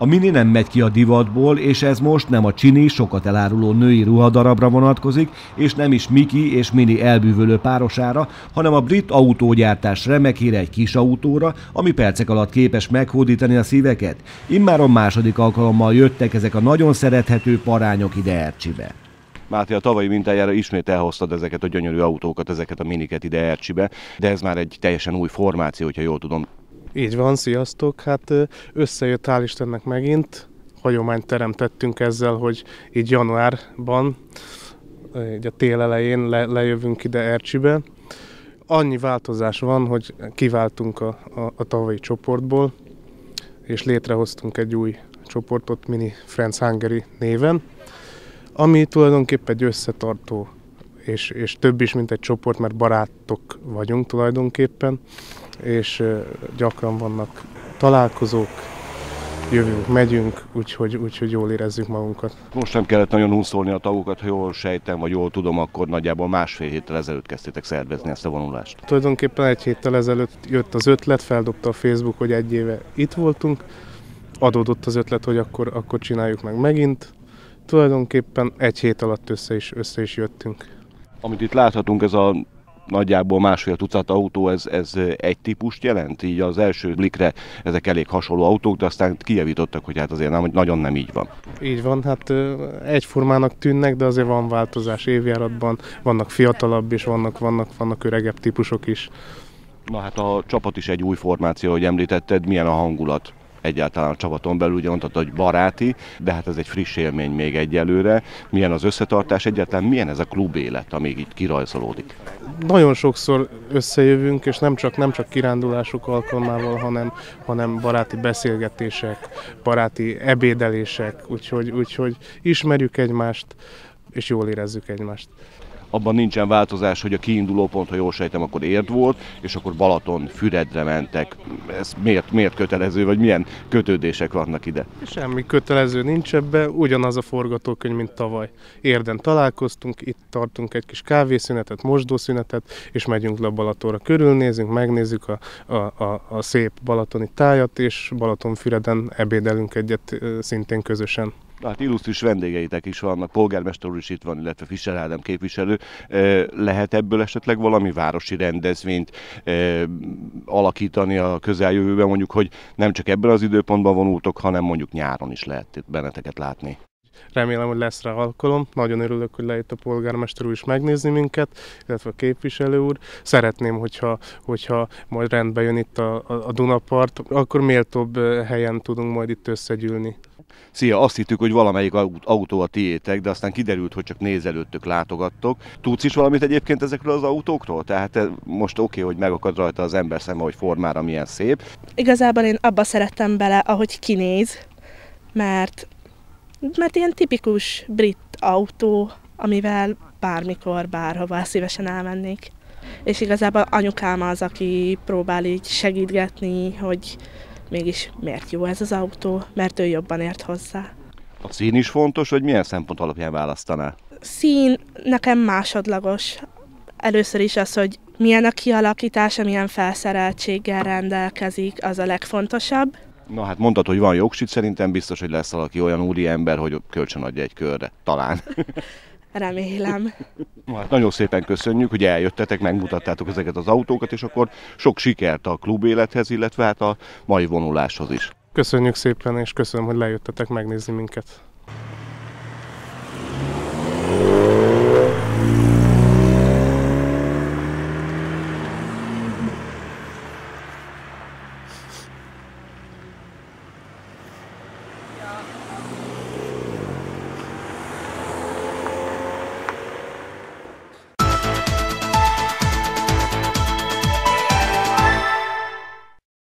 A mini nem megy ki a divatból, és ez most nem a csini, sokat eláruló női ruhadarabra vonatkozik, és nem is Miki és Mini elbűvölő párosára, hanem a brit autógyártás remekére egy kis autóra, ami percek alatt képes meghódítani a szíveket. Immáron második alkalommal jöttek ezek a nagyon szerethető parányok ide Ercsibe. Máté, a tavalyi mintájára ismét elhoztad ezeket a gyönyörű autókat, ezeket a miniket ide Ercsibe, de ez már egy teljesen új formáció, hogyha jól tudom. Így van, sziasztok! Hát összejött hál' Istennek megint. Hagyományt teremtettünk ezzel, hogy így januárban, így a tél elején le, lejövünk ide Ercsibe. Annyi változás van, hogy kiváltunk a, a, a tavalyi csoportból, és létrehoztunk egy új csoportot Mini Friends Hungary néven, ami tulajdonképpen egy összetartó, és, és több is, mint egy csoport, mert barátok vagyunk tulajdonképpen, és gyakran vannak találkozók, jövünk, megyünk, úgyhogy, úgyhogy jól érezzük magunkat. Most nem kellett nagyon húszolni a tagokat, ha jól sejtem, vagy jól tudom, akkor nagyjából másfél héttel ezelőtt kezdtétek szervezni ezt a vonulást. Tulajdonképpen egy héttel ezelőtt jött az ötlet, feldobta a Facebook, hogy egy éve itt voltunk, adódott az ötlet, hogy akkor, akkor csináljuk meg megint. Tulajdonképpen egy hét alatt össze is, össze is jöttünk. Amit itt láthatunk, ez a nagyjából másfél tucat autó, ez, ez egy típust jelent? Így az első blikre ezek elég hasonló autók, de aztán kijavítottak, hogy hát azért nem, nagyon nem így van. Így van, hát egyformának tűnnek, de azért van változás évjáratban, vannak fiatalabb és vannak, vannak, vannak öregebb típusok is. Na hát a csapat is egy új formáció, hogy említetted, milyen a hangulat? Egyáltalán a csapaton belül, ugye mondtad, hogy baráti, de hát ez egy friss élmény még egyelőre. Milyen az összetartás, egyáltalán milyen ez a klub élet, amíg itt kirajzolódik? Nagyon sokszor összejövünk, és nem csak, nem csak kirándulások alkalmával, hanem, hanem baráti beszélgetések, baráti ebédelések, úgyhogy, úgyhogy ismerjük egymást, és jól érezzük egymást abban nincsen változás, hogy a kiinduló pont, ha jól sejtem, akkor érd volt, és akkor Balaton, Füredre mentek. Ez miért, miért kötelező, vagy milyen kötődések vannak ide? Semmi kötelező nincs ebbe, ugyanaz a forgatókönyv, mint tavaly. Érden találkoztunk, itt tartunk egy kis kávészünetet, mosdószünetet, és megyünk le Balatonra. Körülnézünk, megnézzük a, a, a, a szép balatoni tájat, és Balatonfüreden ebédelünk egyet szintén közösen. Hát illusztris vendégeitek is vannak, polgármester úr is itt van, illetve Fischer Ádám képviselő. Lehet ebből esetleg valami városi rendezvényt alakítani a közeljövőben, mondjuk, hogy nem csak ebben az időpontban vonultok, hanem mondjuk nyáron is lehet benneteket látni? Remélem, hogy lesz rá alkalom. Nagyon örülök, hogy lejött a polgármester úr is megnézni minket, illetve a képviselő úr. Szeretném, hogyha, hogyha majd rendbe jön itt a, a Dunapart, akkor méltóbb helyen tudunk majd itt összegyűlni. Szia, azt hittük, hogy valamelyik autó a tiétek, de aztán kiderült, hogy csak nézelőttök látogattok. Tudsz is valamit egyébként ezekről az autókról? Tehát most oké, okay, hogy megakad rajta az ember szeme, hogy formára milyen szép. Igazából én abba szerettem bele, ahogy kinéz, mert, mert ilyen tipikus brit autó, amivel bármikor, bárhova szívesen elmennék. És igazából anyukám az, aki próbál így segítgetni, hogy mégis miért jó ez az autó, mert ő jobban ért hozzá. A szín is fontos, hogy milyen szempont alapján választaná? Szín nekem másodlagos. Először is az, hogy milyen a kialakítása, milyen felszereltséggel rendelkezik, az a legfontosabb. Na hát mondtad, hogy van jogsit, szerintem biztos, hogy lesz valaki olyan úri ember, hogy kölcsön adja egy körre. Talán. Remélem. Hát nagyon szépen köszönjük, hogy eljöttetek, megmutattátok ezeket az autókat, és akkor sok sikert a klub élethez, illetve hát a mai vonuláshoz is. Köszönjük szépen, és köszönöm, hogy lejöttetek megnézni minket.